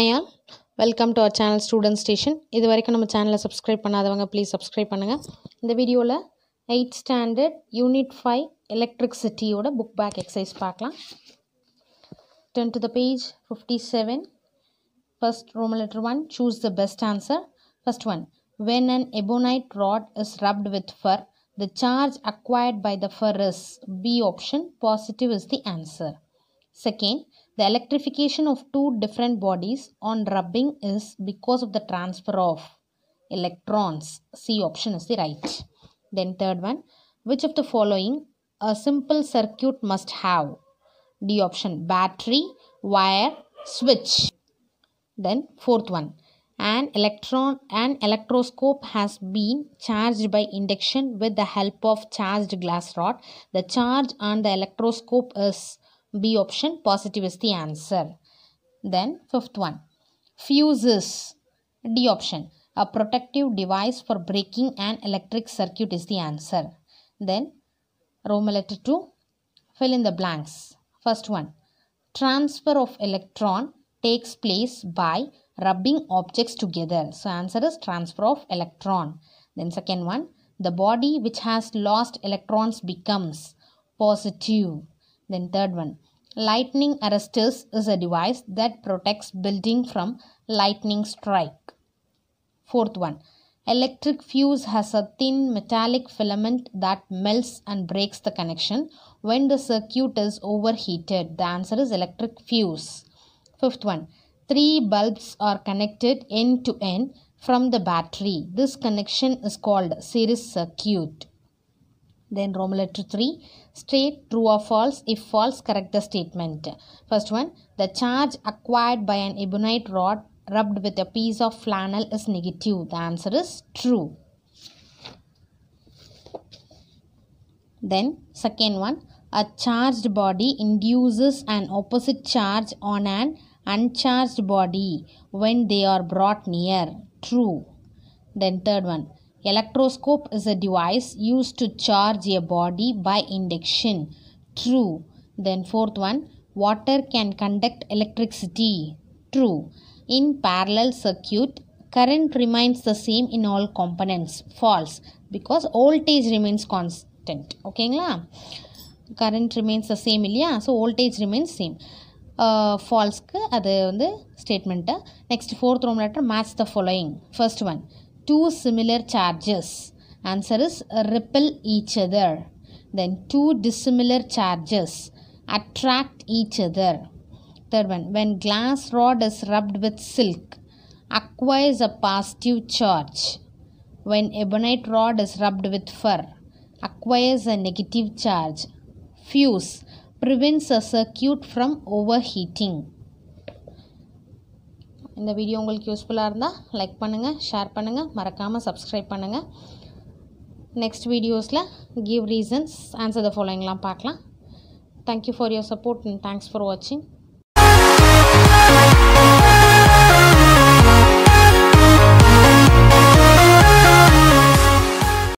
Hi all welcome to our channel student station இது வரைக்கும் நம்ம சேனலை சப்ஸ்கிரைப் பண்ணாதவங்க ப்ளீஸ் சப்ஸ்கிரைப் பண்ணுங்கள் இந்த வீடியோவில் எயிட் ஸ்டாண்டர்ட் யூனிட் ஃபைவ் எலக்ட்ரிக்சிட்டியோட புக் பேக் எக்ஸசைஸ் பார்க்கலாம். Turn to the page fifty seven first from letter one choose the best answer first one when an ebonite rod is rubbed with fur the charge acquired by the fur is B option positive is the answer second the electrification of two different bodies on rubbing is because of the transfer of electrons. C option is the right. Then third one which of the following a simple circuit must have? D option battery wire switch. Then fourth one an electron an electroscope has been charged by induction with the help of charged glass rod. The charge on the electroscope is b option positive is the answer. Then fifth one. Fuses. D option. A protective device for breaking an electric circuit is the answer. Then roman letter 2 fill in the blanks. First one. Transfer of electron takes place by rubbing objects together. So answer is transfer of electron. Then second one, the body which has lost electrons becomes positive. Then third one, lightning arresters is a device that protects building from lightning strike. Fourth one, electric fuse has a thin metallic filament that melts and breaks the connection when the circuit is overheated. The answer is electric fuse. Fifth one, three bulbs are connected end to end from the battery. This connection is called series circuit. Then Roman letter 3, state true or false. If false, correct the statement. First one, the charge acquired by an ebonite rod rubbed with a piece of flannel is negative. The answer is true. Then second one, a charged body induces an opposite charge on an uncharged body when they are brought near. True. Then third one. Electroscope is a device used to charge a body by induction. True. Then fourth one. Water can conduct electricity. True. In parallel circuit, current remains the same in all components. False. Because voltage remains constant. ஓகேங்களா current remains the same இல்லையா so voltage remains same ஃபால்ஸ்க்கு அது வந்து statement next fourth Rome letter match the following first one two similar charges. Answer is repel each other. Then two dissimilar charges attract each other. Third one, when glass rod is rubbed with silk, acquires a positive charge. When ebonite rod is rubbed with fur, acquires a negative charge. Fuse prevents a circuit from overheating. இந்த video உங்களுக்கு யூஸ்ஃபுல்லாக இருந்தால் like பண்ணுங்கள் share பண்ணுங்கள் மறக்காமல் subscribe பண்ணுங்கள் next வீடியோஸில் give reasons answer the ஃபாலோயிங்லாம் பார்க்கலாம். Thank you for your support and thanks for வாட்சிங்